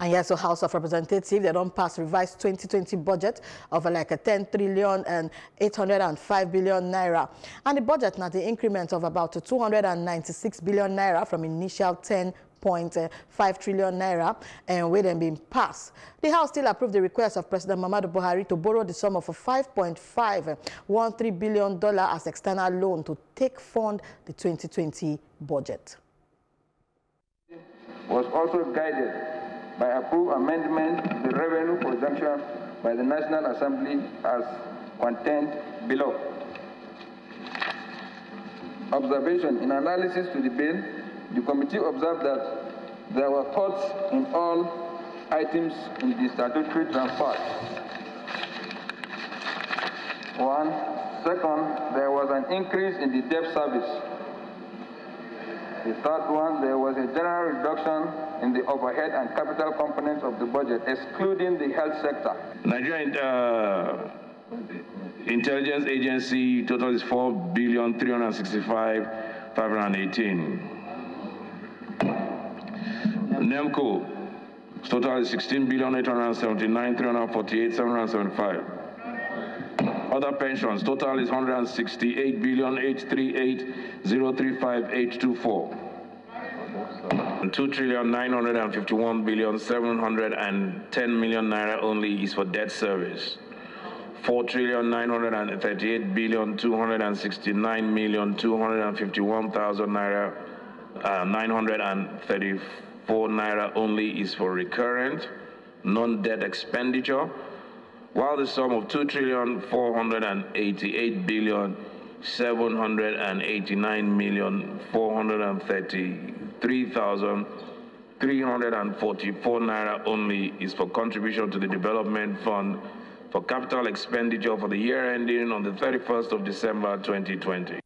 And yes, so House of Representatives, they don't pass revised 2020 budget of uh, like a 10 trillion and 805 billion naira. And the budget now the increment of about 296 billion naira from initial 10 uh, 0.5 trillion naira and with them being passed. The House still approved the request of President Muhammadu Buhari to borrow the sum of $5.513 billion as external loan to take fund the 2020 budget. Was also guided by approved amendment the revenue projection by the National Assembly as contained below. Observation in analysis to the bill the committee observed that there were cuts in all items in the statutory transfers. One. Second, there was an increase in the debt service. The third one, there was a general reduction in the overhead and capital components of the budget, excluding the health sector. Nigerian uh, Intelligence Agency total is 4 billion 365 518. NEMCO, total is 16 billion 879 348 775. Other pensions, total is 168 billion 838 035 824. 2 trillion 951 billion 710 million naira only is for debt service. 4 trillion 938 billion 269 million 251,000 naira uh, 934 naira only is for recurrent, non-debt expenditure, while the sum of 2 trillion 488 billion 789 million 433,344 naira only is for contribution to the development fund for capital expenditure for the year ending on the 31st of December 2020.